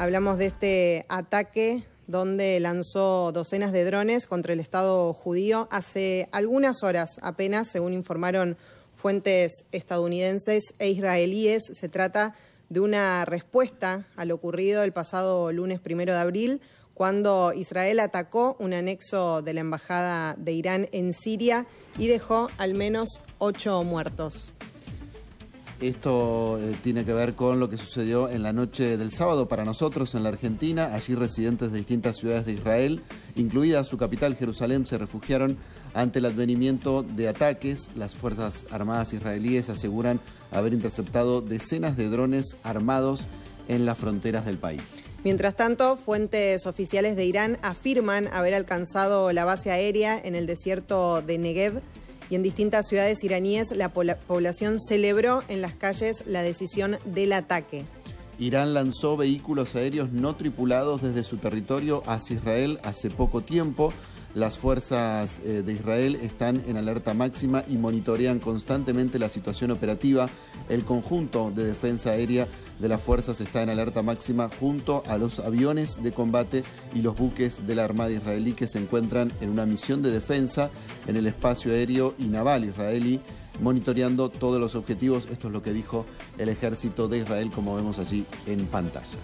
Hablamos de este ataque donde lanzó docenas de drones contra el Estado judío hace algunas horas apenas, según informaron fuentes estadounidenses e israelíes. Se trata de una respuesta a lo ocurrido el pasado lunes primero de abril, cuando Israel atacó un anexo de la Embajada de Irán en Siria y dejó al menos ocho muertos. Esto eh, tiene que ver con lo que sucedió en la noche del sábado para nosotros en la Argentina. Allí residentes de distintas ciudades de Israel, incluida su capital Jerusalén, se refugiaron ante el advenimiento de ataques. Las Fuerzas Armadas israelíes aseguran haber interceptado decenas de drones armados en las fronteras del país. Mientras tanto, fuentes oficiales de Irán afirman haber alcanzado la base aérea en el desierto de Negev y en distintas ciudades iraníes la población celebró en las calles la decisión del ataque. Irán lanzó vehículos aéreos no tripulados desde su territorio hacia Israel hace poco tiempo. Las fuerzas eh, de Israel están en alerta máxima y monitorean constantemente la situación operativa. El conjunto de defensa aérea de las fuerzas está en alerta máxima junto a los aviones de combate y los buques de la Armada israelí que se encuentran en una misión de defensa en el espacio aéreo y naval israelí monitoreando todos los objetivos. Esto es lo que dijo el ejército de Israel como vemos allí en pantalla.